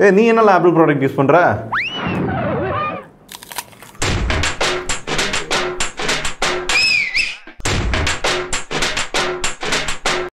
ஏ நீ என்ன apple product use பண்ற